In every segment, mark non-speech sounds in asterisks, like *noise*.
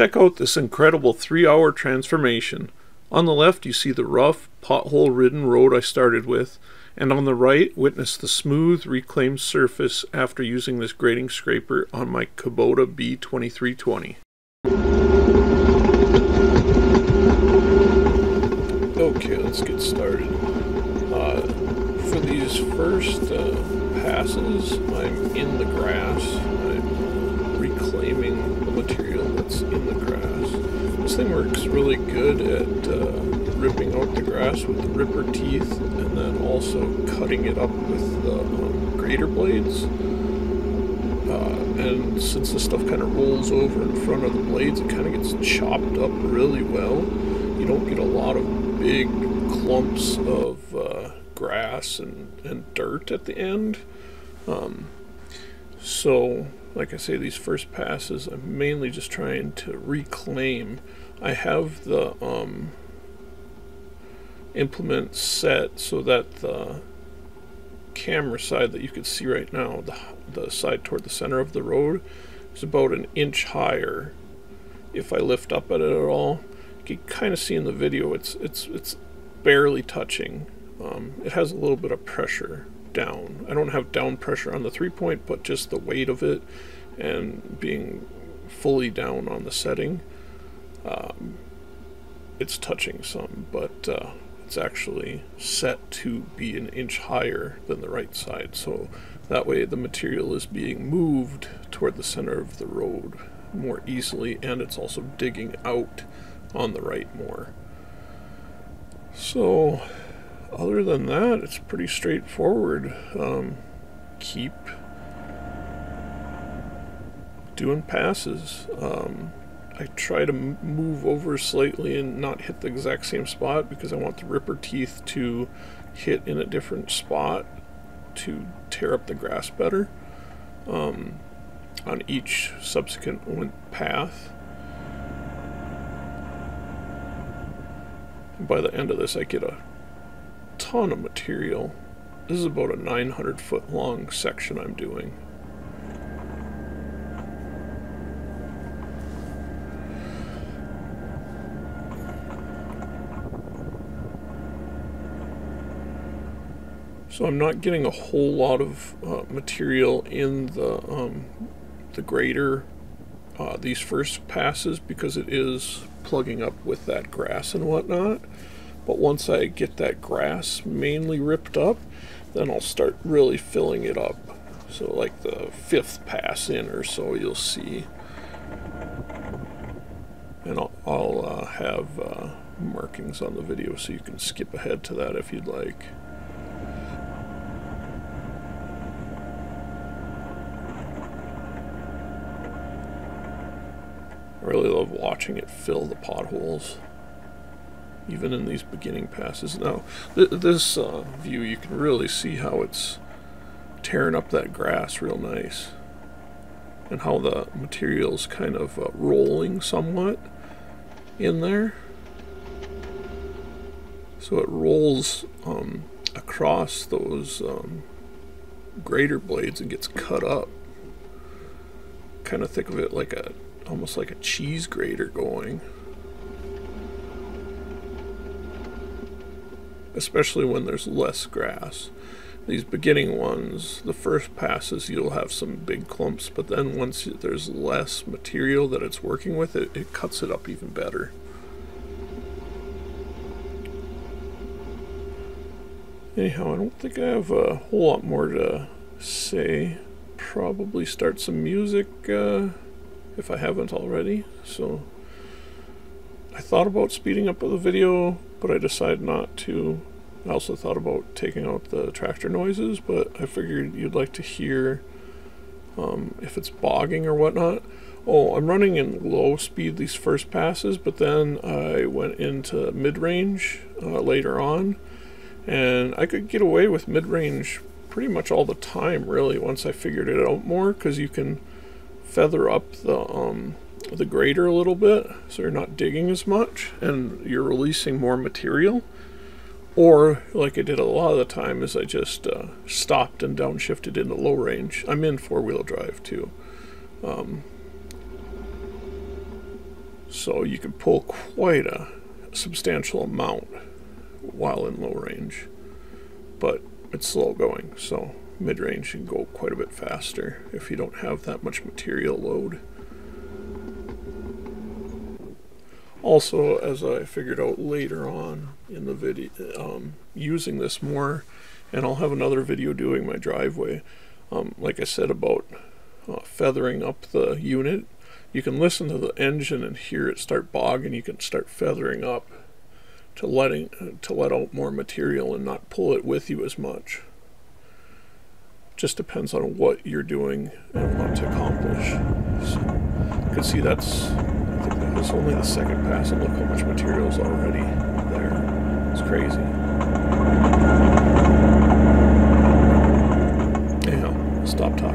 Check out this incredible three hour transformation. On the left you see the rough, pothole ridden road I started with, and on the right witness the smooth, reclaimed surface after using this grading scraper on my Kubota B2320. Okay, let's get started. Uh, for these first uh, passes, I'm in the grass. I'm the material that's in the grass. This thing works really good at uh, ripping out the grass with the ripper teeth and then also cutting it up with the um, grater blades. Uh, and since this stuff kind of rolls over in front of the blades, it kind of gets chopped up really well. You don't get a lot of big clumps of uh, grass and, and dirt at the end. Um, so, like I say, these first passes, I'm mainly just trying to reclaim. I have the um, implement set so that the camera side that you can see right now, the, the side toward the center of the road, is about an inch higher. If I lift up at it at all, you can kind of see in the video it's it's it's barely touching. Um, it has a little bit of pressure down. I don't have down pressure on the three point, but just the weight of it and being fully down on the setting, um, it's touching some, but uh, it's actually set to be an inch higher than the right side. So that way the material is being moved toward the center of the road more easily and it's also digging out on the right more. So other than that, it's pretty straightforward. Um, keep doing passes. Um, I try to move over slightly and not hit the exact same spot because I want the ripper teeth to hit in a different spot to tear up the grass better um, on each subsequent path. by the end of this, I get a ton of material. This is about a 900 foot long section I'm doing. So I'm not getting a whole lot of uh, material in the um, the grader uh, these first passes because it is plugging up with that grass and whatnot. But once I get that grass mainly ripped up, then I'll start really filling it up. So like the fifth pass in or so, you'll see. And I'll, I'll uh, have uh, markings on the video so you can skip ahead to that if you'd like. I really love watching it fill the potholes, even in these beginning passes. Now, th this uh, view, you can really see how it's tearing up that grass real nice, and how the material's kind of uh, rolling somewhat in there. So it rolls um, across those um, grater blades and gets cut up. Kind of think of it like a almost like a cheese grater going. Especially when there's less grass. These beginning ones, the first passes, you'll have some big clumps, but then once there's less material that it's working with, it, it cuts it up even better. Anyhow, I don't think I have a whole lot more to say. Probably start some music. Uh, if I haven't already. So I thought about speeding up the video, but I decided not to. I also thought about taking out the tractor noises, but I figured you'd like to hear um, if it's bogging or whatnot. Oh, I'm running in low speed these first passes, but then I went into mid-range uh, later on, and I could get away with mid-range pretty much all the time, really, once I figured it out more, because you can feather up the um, the grater a little bit so you're not digging as much and you're releasing more material or like I did a lot of the time is I just uh, stopped and downshifted into low range I'm in four-wheel drive too um, So you can pull quite a substantial amount while in low range, but it's slow going, so mid range can go quite a bit faster if you don't have that much material load. Also, as I figured out later on in the video, um, using this more, and I'll have another video doing my driveway, um, like I said about uh, feathering up the unit, you can listen to the engine and hear it start bogging. You can start feathering up to letting to let out more material and not pull it with you as much. Just depends on what you're doing and want to accomplish. So you can see that's I think that only the second pass and look how much material is already. It's crazy. Anyhow, stop talking.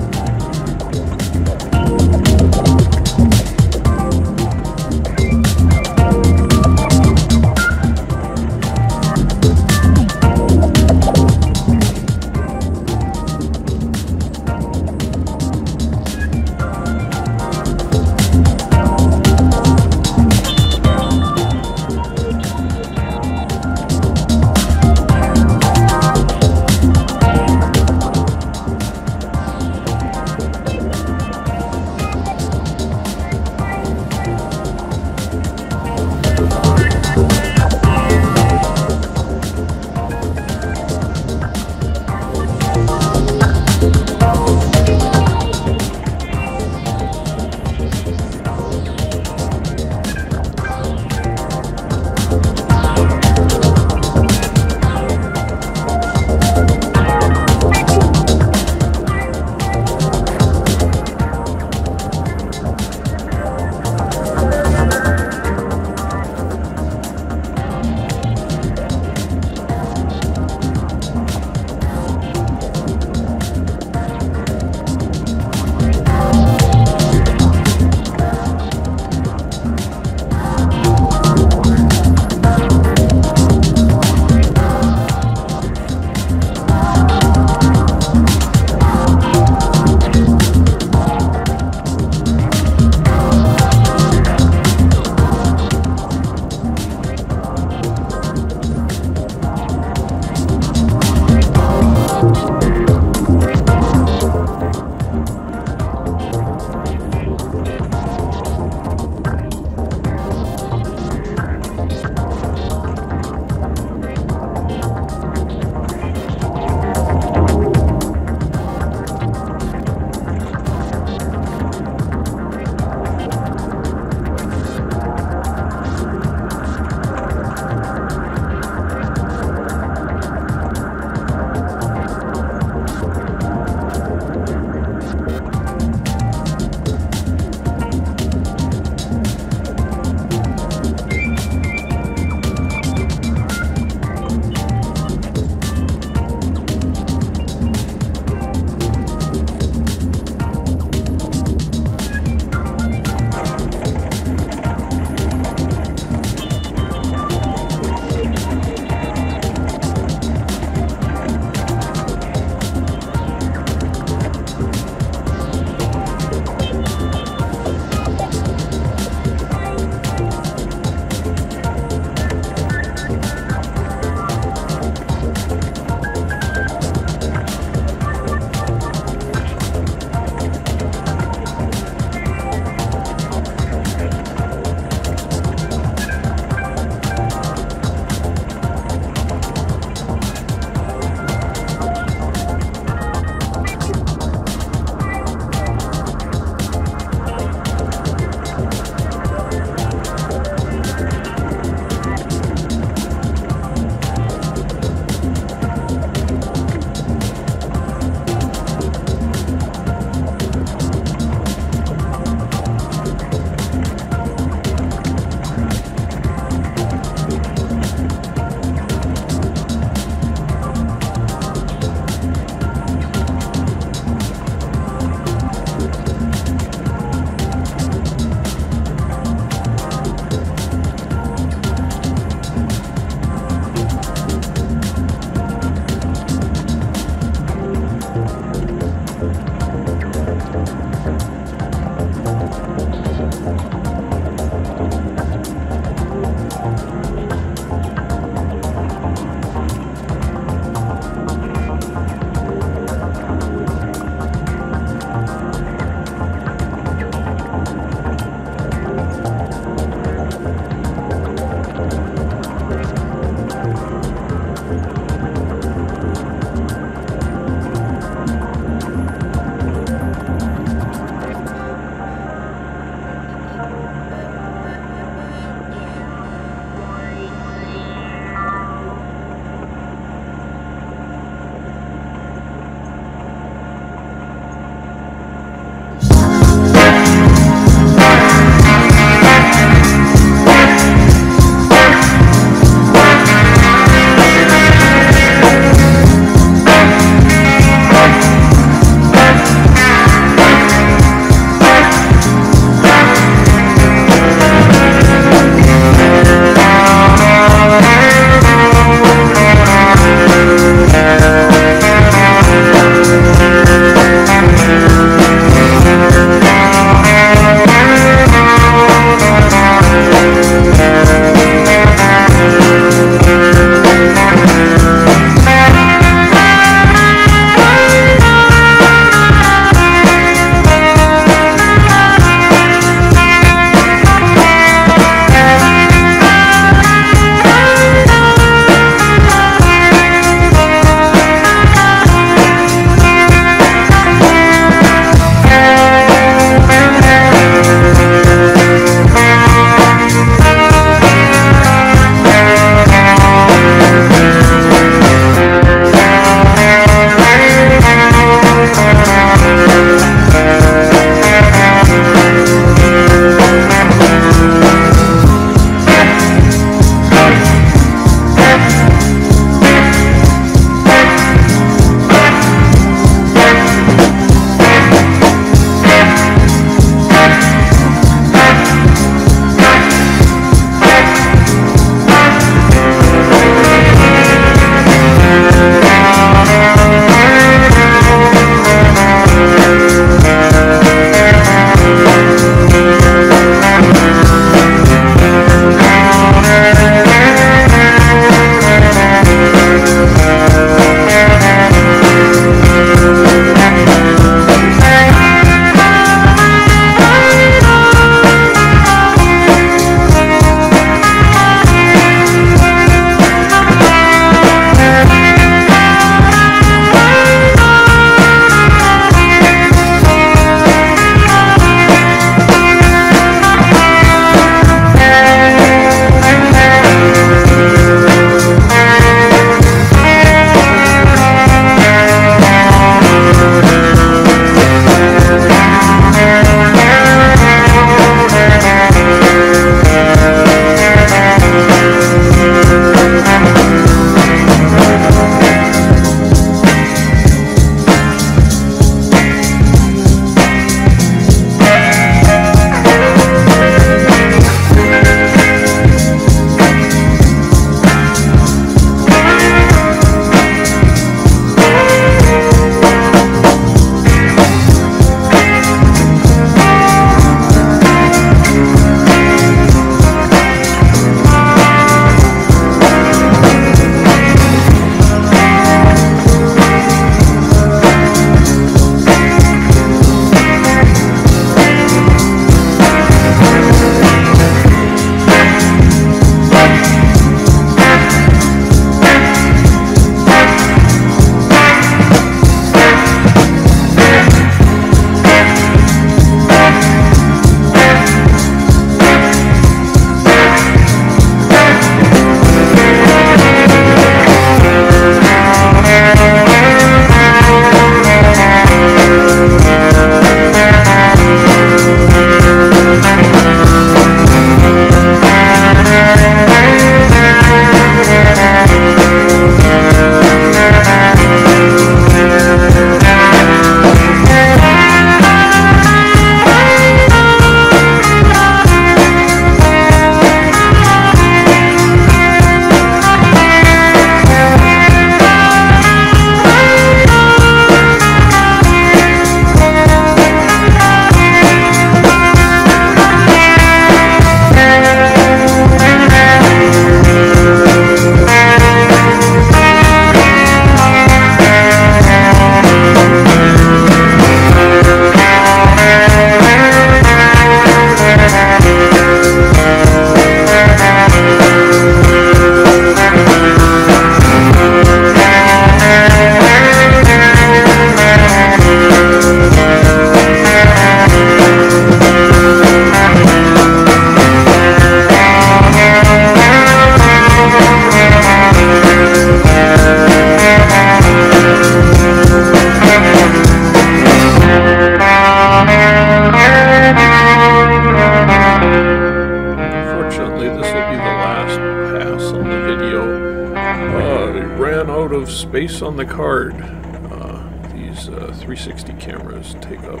360 cameras take up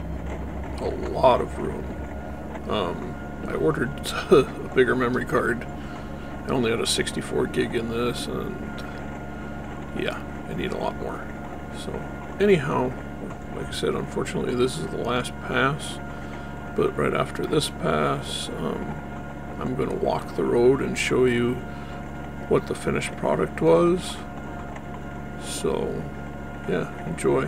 a lot of room. Um, I ordered *laughs* a bigger memory card. I only had a 64 gig in this, and yeah, I need a lot more. So, anyhow, like I said, unfortunately, this is the last pass. But right after this pass, um, I'm going to walk the road and show you what the finished product was. So, yeah, enjoy.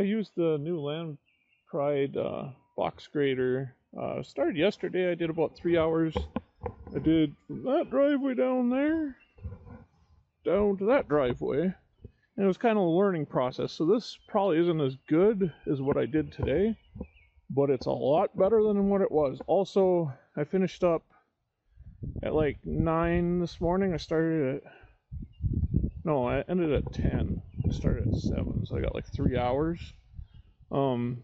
I used the new Land Pride uh, box grader. Uh, started yesterday. I did about three hours. I did from that driveway down there down to that driveway. And it was kind of a learning process. So this probably isn't as good as what I did today, but it's a lot better than what it was. Also, I finished up at like 9 this morning. I started at no, I ended at 10. Started at 7, so I got like 3 hours. Um,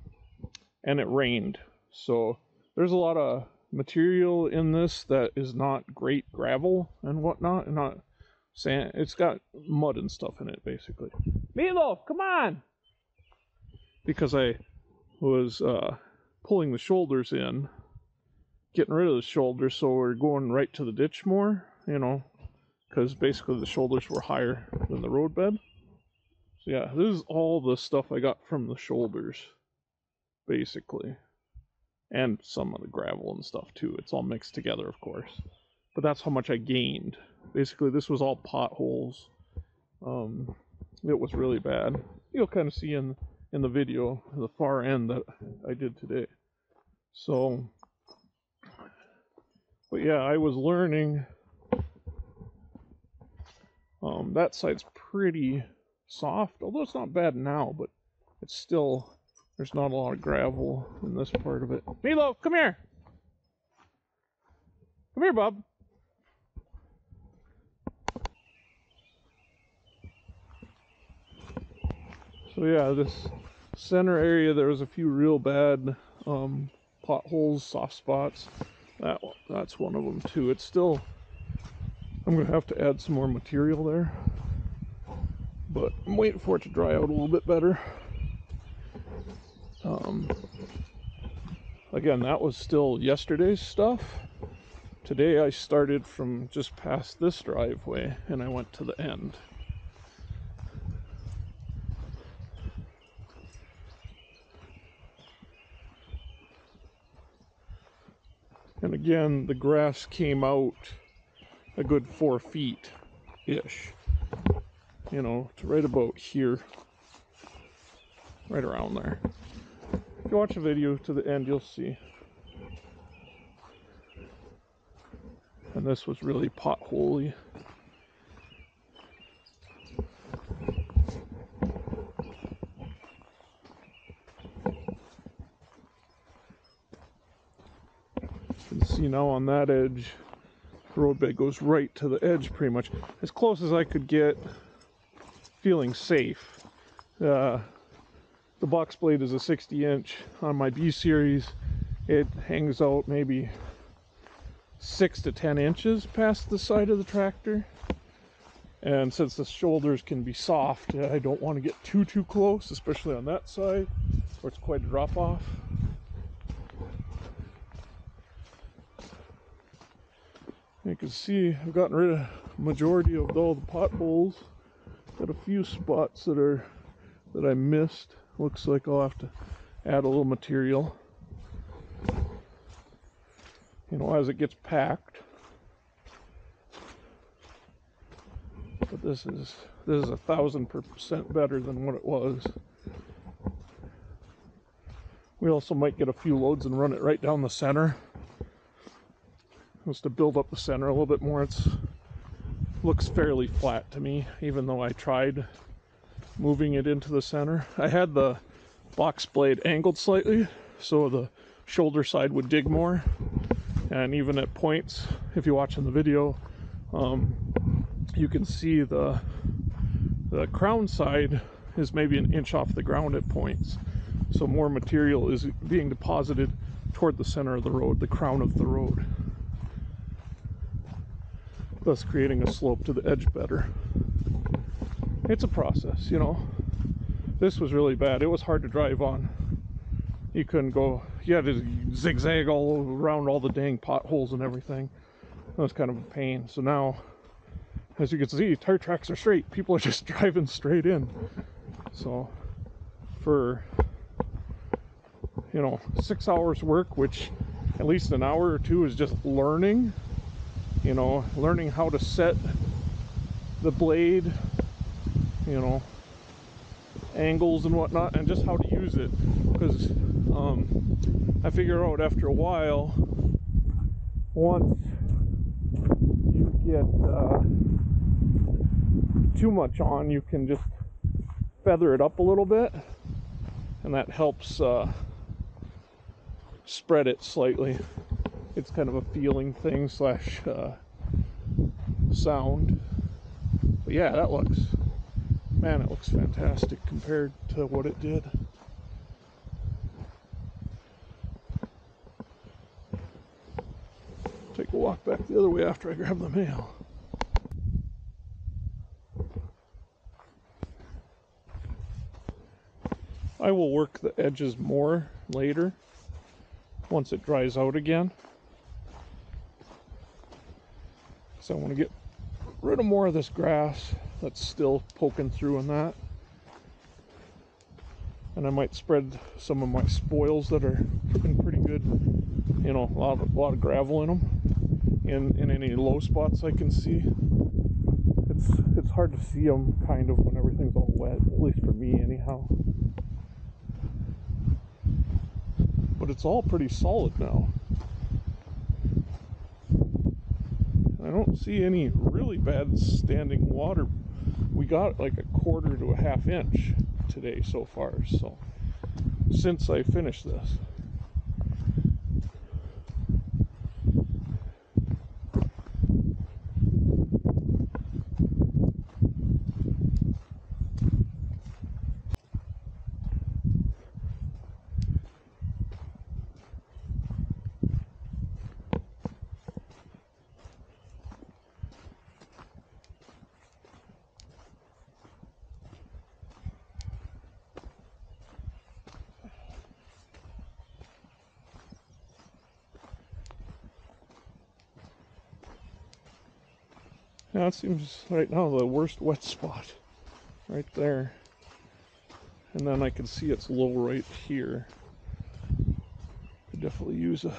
and it rained. So there's a lot of material in this that is not great gravel and whatnot, and not sand. It's got mud and stuff in it, basically. Meatloaf, come on! Because I was uh, pulling the shoulders in, getting rid of the shoulders, so we're going right to the ditch more, you know, because basically the shoulders were higher than the roadbed. So yeah, this is all the stuff I got from the shoulders, basically. And some of the gravel and stuff too. It's all mixed together, of course. But that's how much I gained. Basically, this was all potholes. Um, it was really bad. You'll kind of see in in the video the far end that I did today. So, but yeah, I was learning um, that side's pretty soft, although it's not bad now, but it's still, there's not a lot of gravel in this part of it. Milo, come here! Come here, Bob. So yeah, this center area, there was a few real bad um, potholes, soft spots. That that's one of them too. It's still I'm to have to add some more material there. But I'm waiting for it to dry out a little bit better. Um, again, that was still yesterday's stuff. Today I started from just past this driveway and I went to the end. And again, the grass came out a good four feet ish. You know, to right about here, right around there. If you watch the video to the end, you'll see. And this was really potholy. You can see now on that edge the roadbed goes right to the edge pretty much. As close as I could get feeling safe. Uh, the box blade is a 60 inch on my B series. It hangs out maybe six to 10 inches past the side of the tractor. And since the shoulders can be soft, I don't want to get too, too close, especially on that side where it's quite a drop off. You can see I've gotten rid of majority of all the pot potholes. Got a few spots that are that I missed. Looks like I'll have to add a little material. You know, as it gets packed. But this is this is a thousand percent better than what it was. We also might get a few loads and run it right down the center Just to build up the center a little bit more. It's looks fairly flat to me, even though I tried moving it into the center. I had the box blade angled slightly, so the shoulder side would dig more. And even at points, if you watch in the video, um, you can see the the crown side is maybe an inch off the ground at points. So more material is being deposited toward the center of the road, the crown of the road thus creating a slope to the edge better. It's a process, you know. This was really bad. It was hard to drive on. You couldn't go, you had to zigzag all around all the dang potholes and everything. That was kind of a pain. So now, as you can see, tire tracks are straight. People are *laughs* just driving straight in. So, for, you know, six hours work, which at least an hour or two is just learning you know, learning how to set the blade, you know, angles and whatnot, and just how to use it. Because um, I figure out after a while, once you get uh, too much on, you can just feather it up a little bit, and that helps uh, spread it slightly it's kind of a feeling thing slash uh, sound. But yeah, that looks, man, it looks fantastic compared to what it did. Take a walk back the other way after I grab the mail. I will work the edges more later once it dries out again. So I want to get rid of more of this grass that's still poking through in that. And I might spread some of my spoils that are in pretty good, you know, a lot of, a lot of gravel in them. In, in any low spots I can see. It's, it's hard to see them kind of when everything's all wet, at least for me anyhow. But it's all pretty solid now. I don't see any really bad standing water. We got like a quarter to a half inch today so far, so since I finished this. Now it seems right now the worst wet spot right there. And then I can see it's low right here. Could definitely use a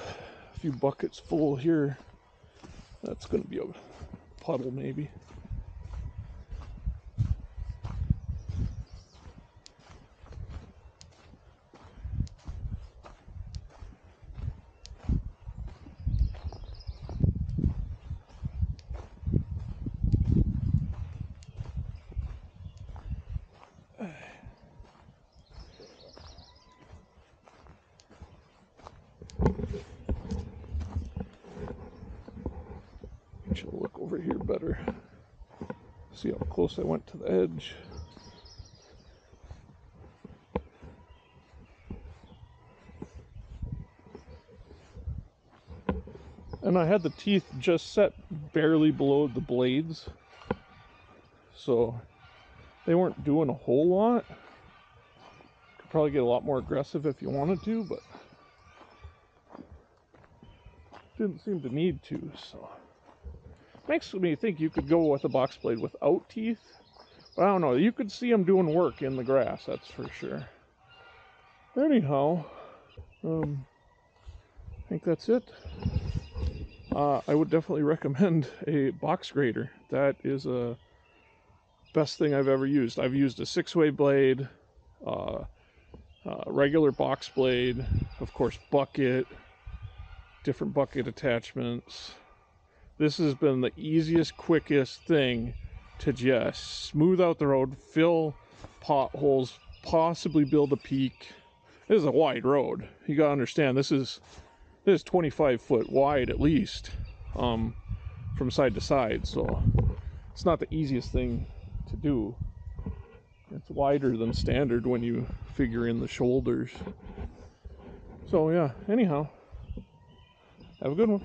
few buckets full here. That's going to be a puddle maybe. close went to the edge. And I had the teeth just set barely below the blades. So they weren't doing a whole lot. Could probably get a lot more aggressive if you wanted to, but didn't seem to need to, so. Makes me think you could go with a box blade without teeth. But I don't know, you could see them doing work in the grass, that's for sure. Anyhow, um, I think that's it. Uh, I would definitely *laughs* recommend a box grader. That is a best thing I've ever used. I've used a six-way blade, uh, uh, regular box blade, of course bucket, different bucket attachments. This has been the easiest, quickest thing to just smooth out the road, fill potholes, possibly build a peak. This is a wide road. You gotta understand this is this is 25 foot wide at least um, from side to side. So it's not the easiest thing to do. It's wider than standard when you figure in the shoulders. So yeah, anyhow, have a good one.